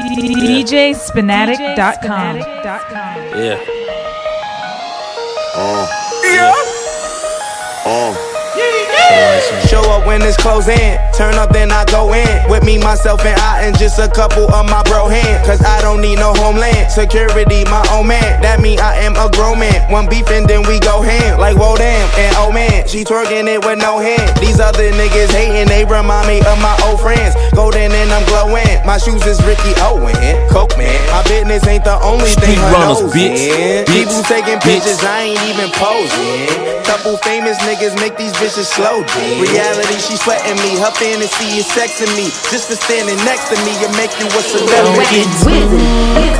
DJSpinatic.com. Yeah. Uh. Yeah. Uh. Show up when it's close in. Turn up, then I go in. With me, myself, and I, and just a couple of my bro hands. Cause I don't need no homeland. Security, my own man. That mean I am a grown man. One beef and then we go ham. Like, whoa, damn. And oh man, she twerking it with no hand. These other niggas hating, they remind me of my old friends. Golden and I'm glowing. My shoes is Ricky Owen. Coke man. My business ain't the only thing Street her runners, nose bitch. Bitch. People taking Bitch. pictures, I ain't even posing. Couple famous niggas make these bitches slow down. Reality, she sweating me. Her fantasy is sexing me. Just for standing next to me, it make you a celebrity.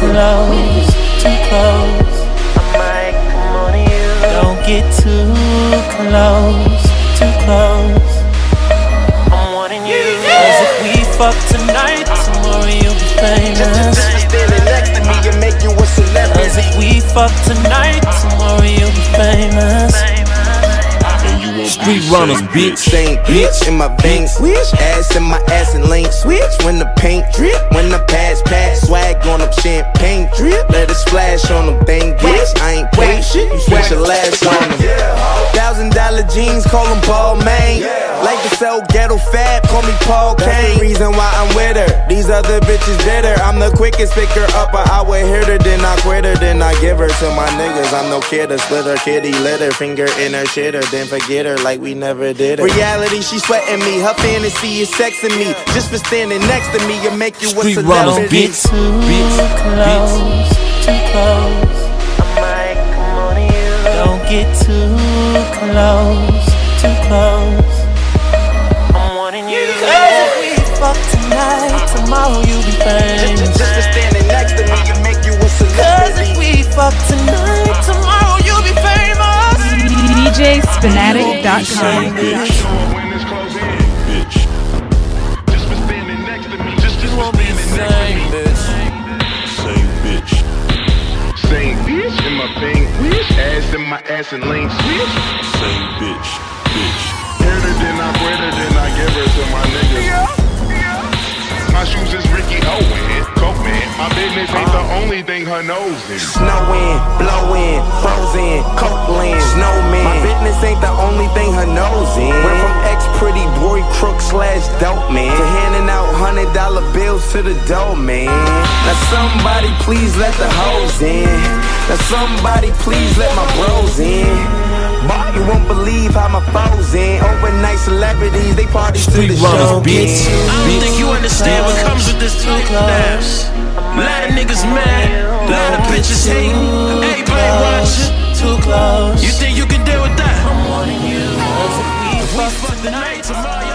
close, too close. Don't get too close, too close. I'm wanting you. Cause if we fuck tonight, tomorrow you'll be famous. Just standing next to me, it make you a Cause if we fuck tonight, tomorrow you'll be famous. Street runners, bitch. Same bitch in my veins, switch. Ass in my ass and lane, switch. When the paint drip, when the pass pass, swag on them champagne drip. Let it splash on them thing, bitch. I ain't paid shit, you switch your last on them. Thousand dollar jeans, call them ball man. Like ghetto fab, call me Paul Kane. Reason why I'm with her, these other bitches bitter. I'm the quickest picker up, but I would hit her, then I quit her, then I give her to my niggas. I'm no kidder, split her kitty litter, finger in her shitter, then forget her like we never did it. Reality, she sweating me, her fantasy is sexing me. Just for standing next to me, it make you a Street runners, celebrity. bitch. Bitch. Bitch. Close, too close. Don't get too close, tomorrow you'll be famous. Just for standing next to me, it make you a Cause if we fuck tonight, tomorrow you'll be famous. DJSpinatic.com. When it's close in, bitch. Just for standing next to me. Just, just for standing next to me. Same bitch. In my pink bitch. Ass in my ass and lane switch. Same bitch. Bitch. Hit her, then I quit her, then I give her to my niggas. My My business ain't the only thing her nose is. Snowing, blowing, frozen, copeland, snowman. My business ain't the only thing her nose in. Went from ex pretty boy crook slash dope man to handing out hundred dollar bills to the dough man. Now somebody please let the hoes in. Now somebody please let my bros in. Boy, you won't believe how my foes in. Overnight celebrities, they party to Street the runners, show. bitch. I don't think you understand what comes with this bitches hating. Everybody watching. Too close. You think you can deal with that? I'm warning you. If we fuck night tomorrow.